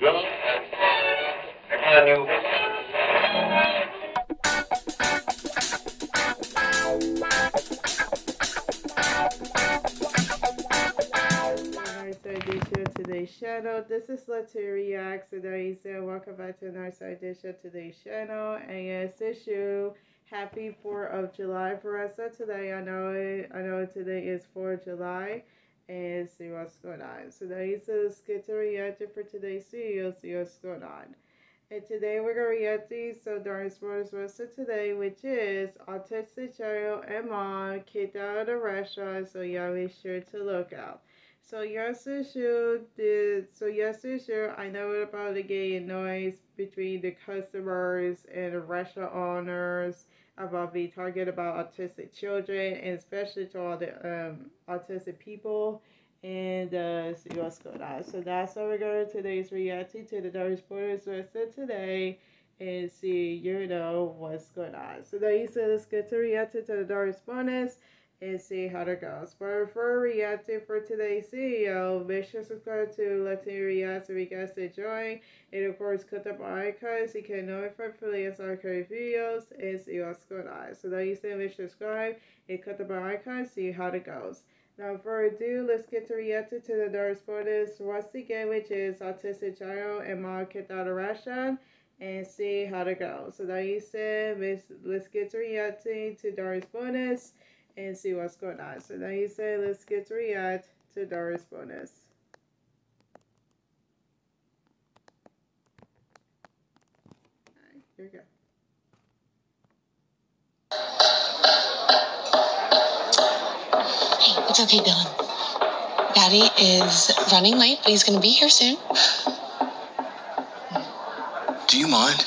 Bill. I a new. Another edition of today's channel. This is Let's Reacts and I say welcome back to another edition of today's channel. And yes, issue. Happy 4th of July for us. So today I know it, I know today is 4th of July and see what's going on. So that is a skit to react to for today's video, see what's going on. And today we're gonna react to so sports rest of today, which is autistic child and mom kicked out of the restaurant, so y'all be sure to look out. So yesterday, did so yesterday I know about the getting noise between the customers and the restaurant owners about being targeted about autistic children and especially to all the um, autistic people and uh, see what's going on. So that's we're going today's reacting to the Sporters rest of today and see you know what's going on. So then you said let's get to reacting to the Dark Sporters and see how that goes. But for reacting for today's CEO, make sure to subscribe to Hear React so we guys to join. And of course, click up our icons. You can know if i for latest archive videos and see what's going on. So then you say make sure to subscribe and click up our icons, see how it goes. Now, for ado, let's get to reacting to the Sporters once again, which is Autistic Child and Mom Kicked Out of Russia, and see how it goes. So, that you said, let's, let's get to reacting to Doris Bonus and see what's going on. So, now you say, let's get to react to Doris Bonus. Alright, here we go. Hey, it's okay, Dylan. Daddy is running late, but he's gonna be here soon. Do you mind?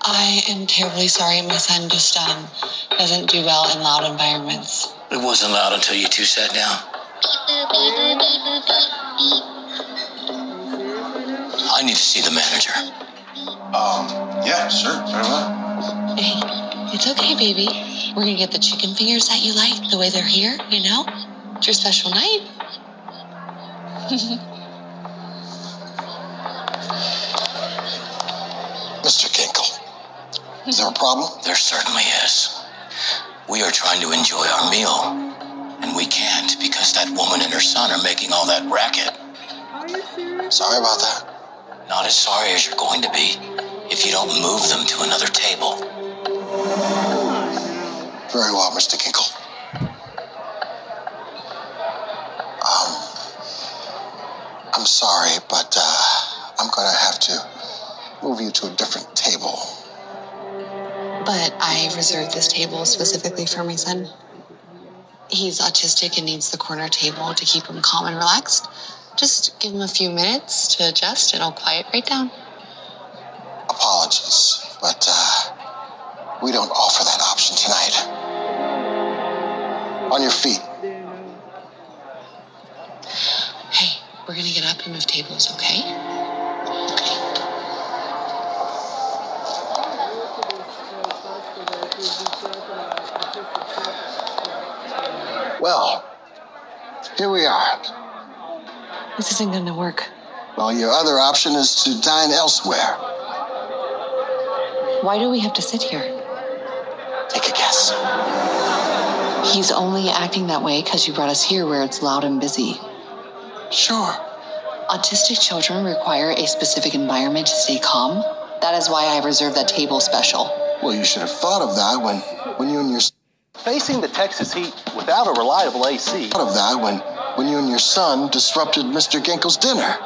I am terribly sorry. My son just um doesn't do well in loud environments. It wasn't loud until you two sat down. Are you serious right now? I need to see the manager. Um, yeah, sure, very well. Hey, it's okay, baby. We're gonna get the chicken fingers that you like, the way they're here. You know, it's your special night. Mr. Ginkle, is there a problem? There certainly is. We are trying to enjoy our meal, and we can't because that woman and her son are making all that racket. Are you serious? Sorry about that. Not as sorry as you're going to be if you don't move them to another table. Come on now. Very well, Mr. Ginkle. Um, I'm sorry, but uh, I'm gonna have to move you to a different table. But I reserved this table specifically for my son. He's autistic and needs the corner table to keep him calm and relaxed. Just give him a few minutes to adjust and I'll quiet right down. Apologies, but uh, we don't offer that option tonight. On your feet. Hey, we're gonna get up and move tables, okay? Okay. Here we are. This isn't gonna work. Well, your other option is to dine elsewhere. Why do we have to sit here? Take a guess. He's only acting that way because you brought us here where it's loud and busy. Sure. Autistic children require a specific environment to stay calm. That is why I reserved that table special. Well, you should have thought of that when, when you and your Facing the Texas heat without a reliable AC, thought of that when, when you and your son disrupted Mr. Ginkle's dinner.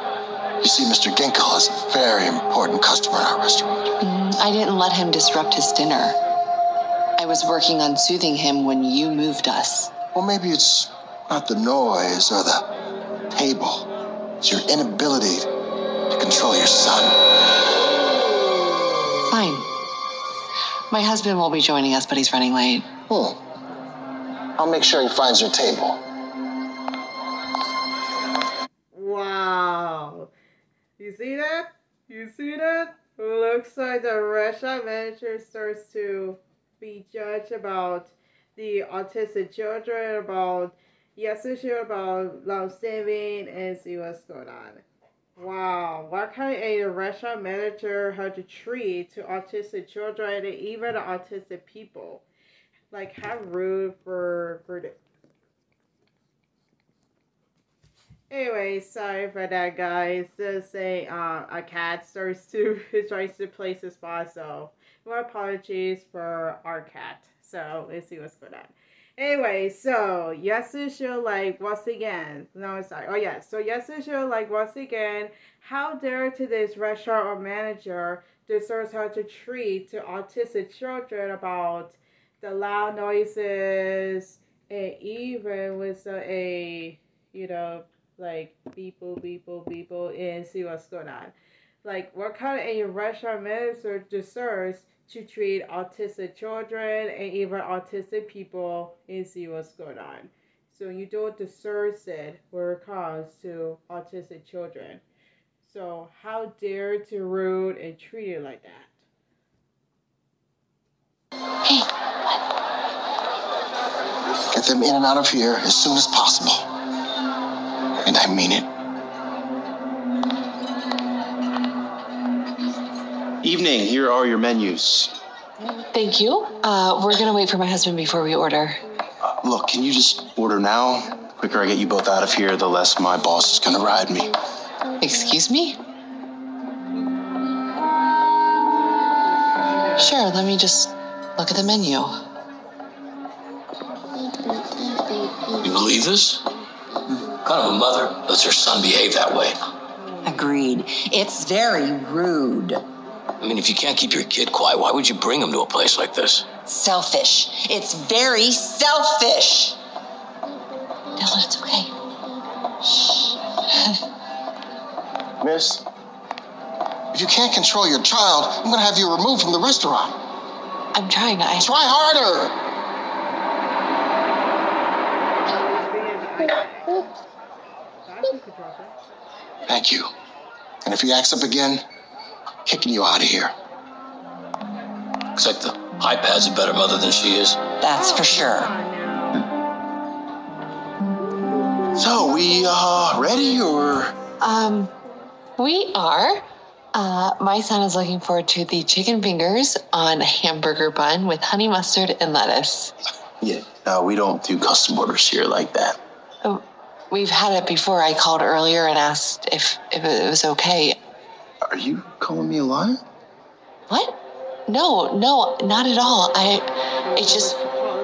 You see, Mr. Ginkle is a very important customer in our restaurant. Mm, I didn't let him disrupt his dinner. I was working on soothing him when you moved us. Well, maybe it's not the noise or the table. It's your inability to control your son. Fine. My husband will be joining us, but he's running late. Hmm. I'll make sure he finds your table. Wow. You see that? You see that? Looks like the restaurant manager starts to be judged about the autistic children, about, Yes, about love saving and see what's going on. Wow, kind of a restaurant manager how to treat to autistic children and even autistic people? Like how rude for for Anyway, sorry for that, guys. Just say uh, a cat starts to tries to place a spot, so my apologies for our cat. So let's see what's going on. Anyway, so yes, show like once again. No, sorry. Oh yeah. So yes, show like once again. How dare to this restaurant or manager deserves how to treat to autistic children about the loud noises and even with a, you know like people, people, people, and see what's going on. Like, what kind of a restaurant manager deserves to treat autistic children and even autistic people and see what's going on. So you don't deserve it when it comes to autistic children. So how dare to rude and treat it like that? Get them in and out of here as soon as possible. And I mean it. Evening, here are your menus. Thank you. Uh, we're gonna wait for my husband before we order. Uh, look, can you just order now? The quicker I get you both out of here, the less my boss is gonna ride me. Excuse me? Sure, let me just look at the menu. You believe this? Kind of a mother lets her son behave that way? Agreed. It's very rude. I mean, if you can't keep your kid quiet, why would you bring him to a place like this? Selfish. It's very selfish. Dylan, it's okay. Miss, if you can't control your child, I'm gonna have you removed from the restaurant. I'm trying. I. Try harder. Thank you. And if he acts up again, I'm kicking you out of here. Looks like the iPad's a better mother than she is. That's for sure. So, we uh ready or Um, we are. Uh, my son is looking forward to the chicken fingers on a hamburger bun with honey mustard and lettuce. Yeah, no, we don't do custom orders here like that. Oh, we've had it before. I called earlier and asked if if it was okay. Are you calling me a liar? What? No, no, not at all. I. It's just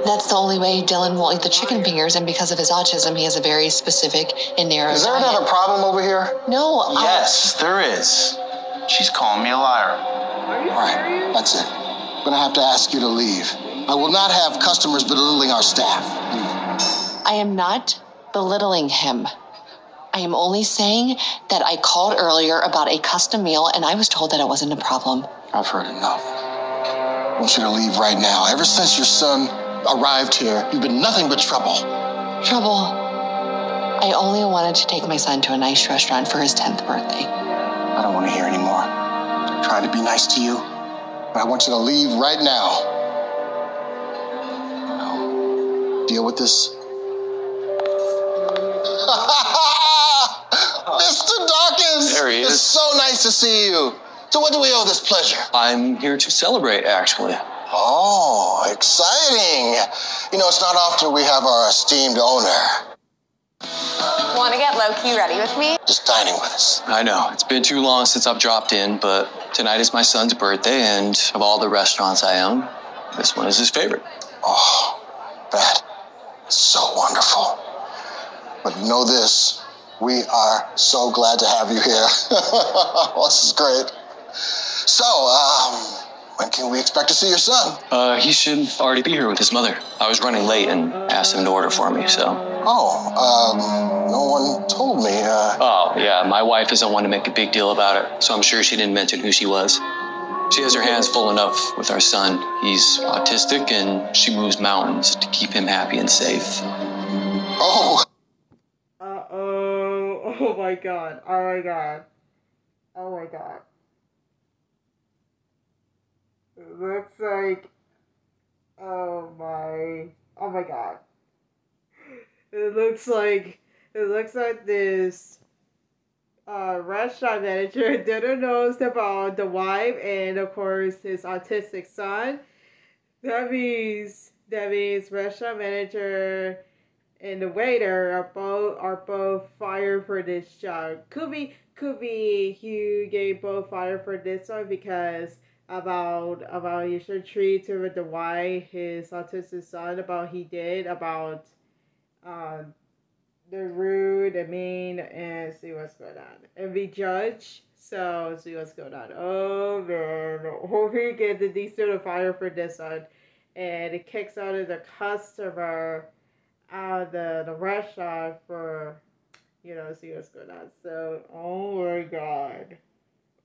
that's the only way Dylan will eat the chicken fingers, and because of his autism, he has a very specific and narrow. is there diet. another problem over here? No. I- Yes, there is. She's calling me a liar. All right, that's it. I'm gonna have to ask you to leave. I will not have customers belittling our staff. I am not belittling him. I am only saying that I called earlier about a custom meal and I was told that it wasn't a problem. I've heard enough. I want you to leave right now. Ever since your son arrived here, you've been nothing but trouble. Trouble. I only wanted to take my son to a nice restaurant for his 10th birthday. I don't want to hear anymore. I'm trying to be nice to you, but I want you to leave right now. Now, deal with this. Oh. Mr. Dawkins! There he is. It's so nice to see you. So, what do we owe this pleasure? I'm here to celebrate, actually. Oh, exciting! You know, it's not often we have our esteemed owner Want to get low key ready with me? just dining with us. I know, it's been too long since I've dropped in, but tonight is my son's birthday, and of all the restaurants I own, this one is his favorite. Oh, that is so wonderful. But know this, we are so glad to have you here. this is great. So, um, when can we expect to see your son? Uh, he should already be here with his mother. I was running late and asked him to order for me, so. Oh, um, no one told me. Uh, Oh, yeah, my wife isn't one to make a big deal about it, so I'm sure she didn't mention who she was. She has her hands full enough with our son. He's autistic, and she moves mountains to keep him happy and safe. oh, Uh oh. Oh my god. Oh my god. Oh my god. It looks like. Oh my. Oh my god. It looks like it looks like this uh, restaurant manager didn't know about the wife and of course his autistic son. That means that means restaurant manager and the waiter are both are both fired for this job. Could be could be gave both fired for this one because about about you should treat to the why his autistic son about he did about um the rude and mean and see what's going on and be judged. So see what's going on. Oh man, he get the decent fire for this one, and it kicks out of the customer out of the the restaurant for you know see what's going on. So oh my god.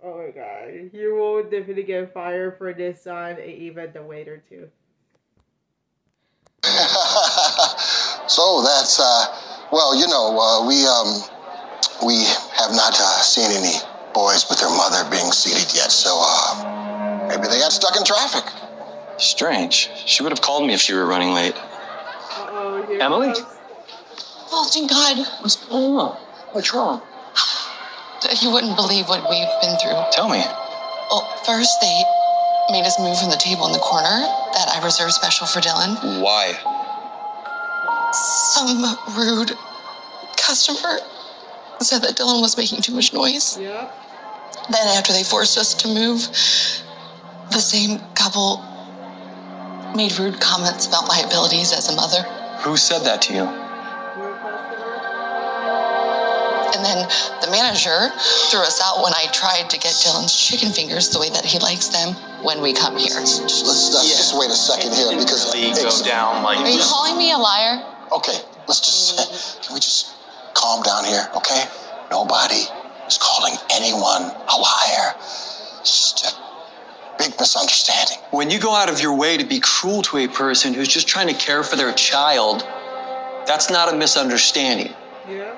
Oh my god. You will definitely get fired for this one and even the waiter too. So that's uh well, you know, uh, we um we have not uh, seen any boys with their mother being seated yet, so uh maybe they got stuck in traffic. Strange. She would have called me if she were running late. Uh-oh, Emily? comes- Oh, thank God. What's going on? What's wrong? You wouldn't believe what we've been through. Tell me. Well, first they made us move from the table in the corner that I reserved special for Dylan. Why? Some rude customer said that Dylan was making too much noise. Yep. Then, after they forced us to move, the same couple made rude comments about my abilities as a mother. Who said that to you? And then the manager threw us out when I tried to get Dylan's chicken fingers the way that he likes them when we come here. Just, let's, let's just wait a second here because Really go down like Are you calling me a liar? Okay, let's just can we just calm down here, okay? Nobody is calling anyone a liar. It's just a big misunderstanding. When you go out of your way to be cruel to a person who's just trying to care for their child, that's not a misunderstanding. Yeah.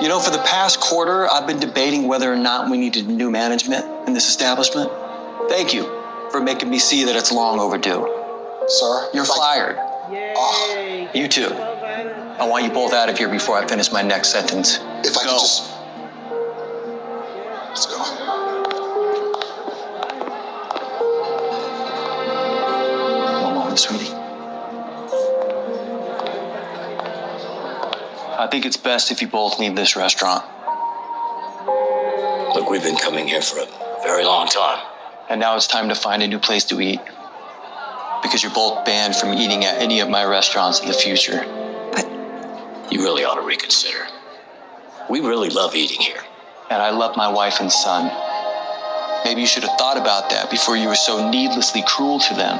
You know, for the past quarter, I've been debating whether or not we needed new management in this establishment. Thank you for making me see that it's long overdue. Sir, You're if I- fired. Yay. You too. I want you both out of here before I finish my next sentence. If I Go. could just let's go. One moment, sweetie. I think it's best if you both leave this restaurant. Look, we've been coming here for a very long time. And now it's time to find a new place to eat. Because you're both banned from eating at any of my restaurants in the future. You really ought to reconsider. We really love eating here. And I love my wife and son. Maybe you should have thought about that before you were so needlessly cruel to them.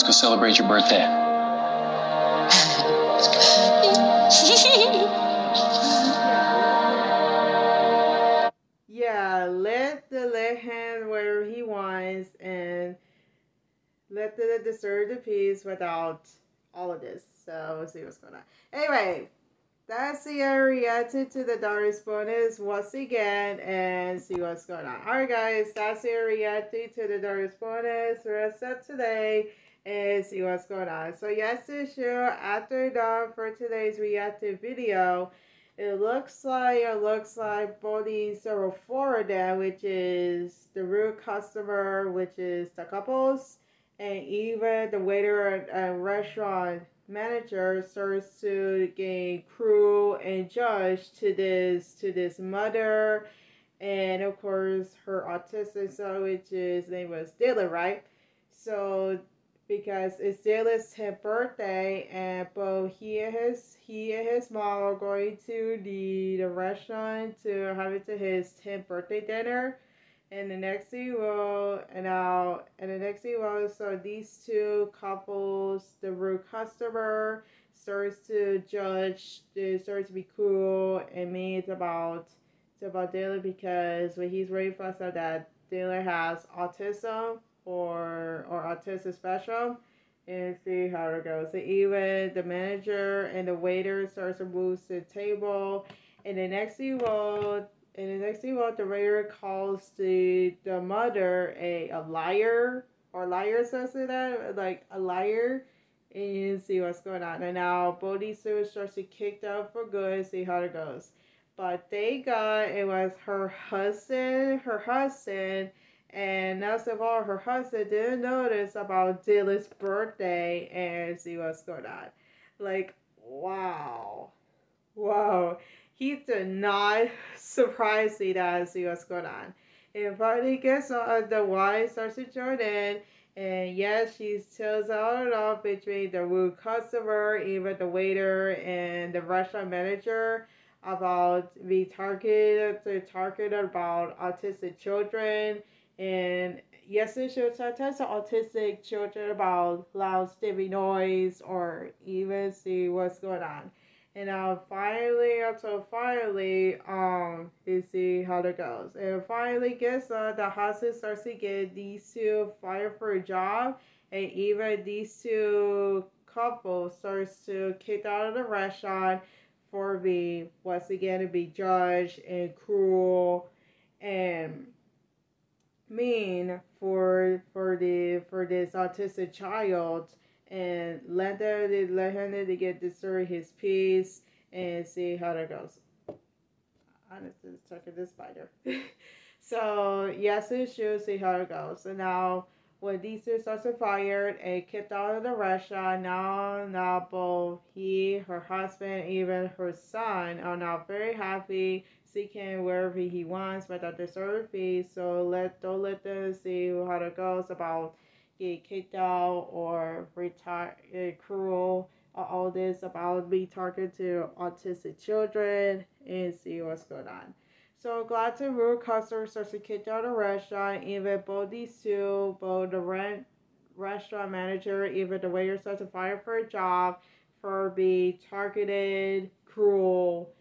Let's go celebrate your birthday. Yeah, let the left hand where he wants and let the disturb the peace without all of this. So we'll see what's going on. Anyway, that's the reaction to the Doris bonus once again and see what's going on. Alright guys, that's the reaction to the Doris bonus rest of today and see what's going on. So yes, issue after done for today's reactive video. It looks like it looks like Bodhi there, which is the rude customer, which is the couples, and even the waiter and restaurant manager starts to gain cruel and judge to this to this mother, and of course her autistic son, which is name was Dylan, right? So because it's 10th birthday, and both he and his he and his mom are going to the the restaurant to have it to his 10th birthday dinner. And the next thing will and now and the next thing will so these two couples, the rude customer starts to judge, they start to be cool, and mean about it's about Dylan because when he's ready for us that Dylan has autism or or autistic spectrum and see how it goes. And even the manager and the waiter starts to move to the table, and the next thing know, and the next thing know, the waiter calls the the mother a, a liar or liar says that like a liar. And see what's going on. And now these two starts to kicked out for good. See how it goes. But they got it was her husband, her husband, and last of all, her husband didn't notice about Dylan's birthday and see what's going on. Like, wow. Wow. He did not surprise me that see what's going on. And finally gets uh, the wife starts to join in. And yes, she tells all it off between the rude customer, even the waiter, and the restaurant manager about the target, the target about autistic children and yes, it shows sometimes autistic children about loud, sticky noise or even see what's going on. And now finally, until finally, um, you see how it goes. And finally, guess uh, the husband starts to get these two fired for a job, and even these two couple starts to kick out of the restaurant for being once again to be judged and cruel and mean for for the for this autistic child and let them let him to get destroy his peace and see how that goes. Honestly, stuck at this spider. so yes, it should see how it goes. So now when these two starts to fired and kicked out of the restaurant, now now both he, her husband, even her son are now very happy seeking wherever he wants without the service fee. So let don't let them see how it goes about getting kicked out or retire uh, cruel all this about being targeted to autistic children and see what's going on. So glad to rude customers starts to kick out a restaurant, even both these two, both the rent restaurant manager, even the waiter starts to fire for a job for being targeted, cruel,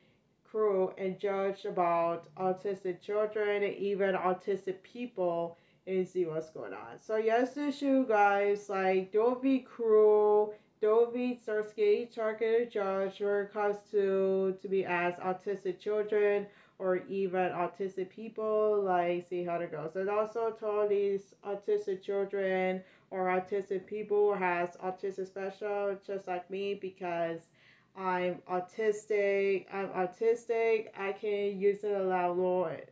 cruel and judge about autistic children and even autistic people and see what's going on. So yes, issue guys, like don't be cruel, don't be getting targeted judged when it comes to to be as autistic children or even autistic people, like see how it goes. And also told these autistic children or autistic people has autistic special just like me because I'm autistic. I'm autistic. I can use a loud noise,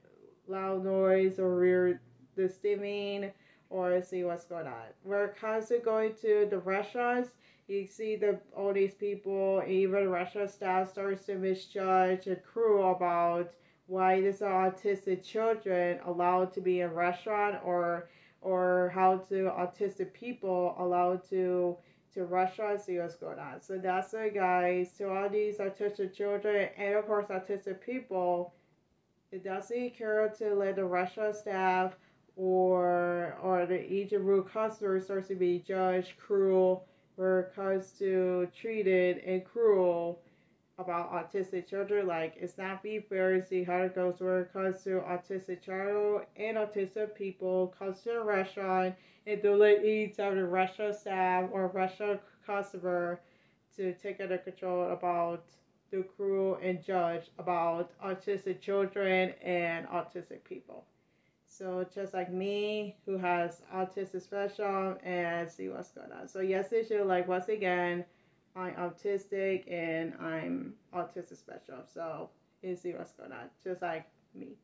loud noise or rear the stimming or see what's going on. We're constantly going to the restaurants. You see the all these people, even restaurant staff starts to misjudge a crew about why this autistic children allowed to be in restaurant or or how to autistic people allowed to to restaurants, see what's going on. So that's it, guys. To all these autistic children and, of course, autistic people, it doesn't care to let the restaurant staff or or the agent rude customers starts to be judged cruel when it comes to treated and cruel about autistic children. Like it's not be fair to see how it goes when it comes to autistic child and autistic people comes to a restaurant and don't let each of the restaurant staff or restaurant customer to take under control about the cruel and judge about autistic children and autistic people. So just like me, who has autistic spectrum, and see what's going on. So yes, issue like once again, I'm autistic and I'm autistic spectrum. So what's going on, just like me.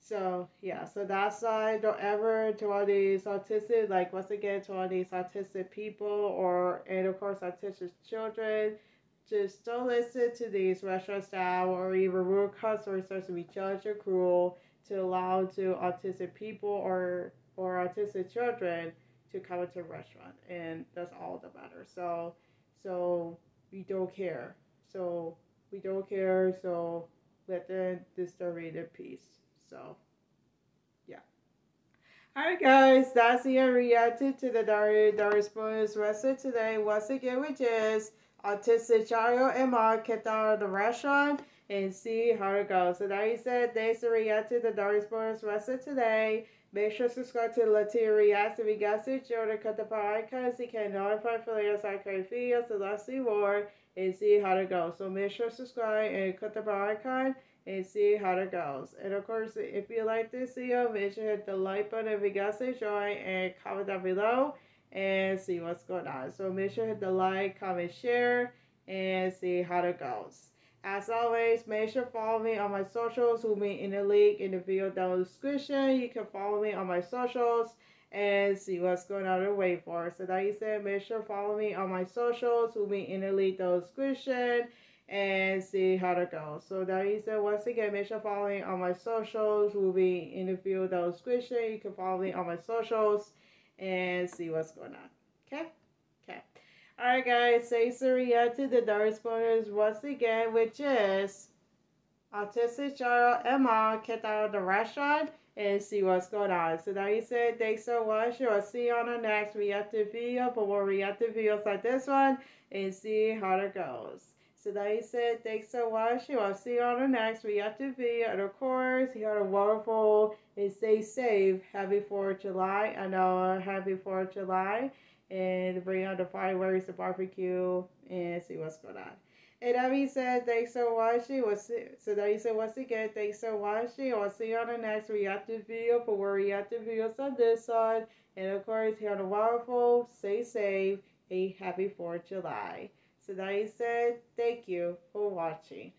So yeah, so that's why don't ever to all these autistic, like once again to all these autistic people or and of course autistic children, just don't listen to these restaurant staff or even rude customers starts to be judged or cruel to allow to autistic people or or autistic children to come into a restaurant and that's all that matters. So so we don't care. So we don't care. So let them disturb in peace. So yeah. Alright guys, that's the reacted to the Dari Dari Spoon's recipe today once again, which is autistic child and mom kept out of the restaurant and see how it goes. So that you said thanks for reacting to the Dari Spoon's recipe today. Make sure to subscribe to Latina Reacts if you guys enjoyed it. Cut the bell icon so you can notify archive videos so let's see more and see how it goes. So make sure to subscribe and click the bell icon and see how it goes. And of course, if you like this video, make sure to hit the like button if you guys enjoy and comment down below and see what's going on. So make sure to hit the like, comment, share, and see how it goes. As always, make sure follow me on my socials We'll be in the link in the video down the description. You can follow me on my socials and see what's going on and wait for. So that you said, make sure follow me on my socials We'll be in the link down the description and see how to go. So that you said, once again, make sure follow me on my socials We'll be in the video down the description. You can follow me on my socials and see what's going on. Okay. Alright guys, say Surya to the Dark once again, which is Autistic Child Emma of the restaurant and see what's going on. So now you said thanks so much. I'll see you on the next reactive video for more reactive videos like this one and see how it goes. So now you said thanks so much. I'll see you on the next reactive video. And of course, you have a wonderful and stay safe. Happy 4th of July. I know happy 4th of July. And bring out the fireworks, the barbecue, and see what's going on. And that being said, thanks for watching. We'll see, so that you said once again, thanks for watching. I'll see you on the next reactive video for more reactive videos on this side. And of course, here on the wonderful, stay safe, a happy 4th of July. So that you said, thank you for watching.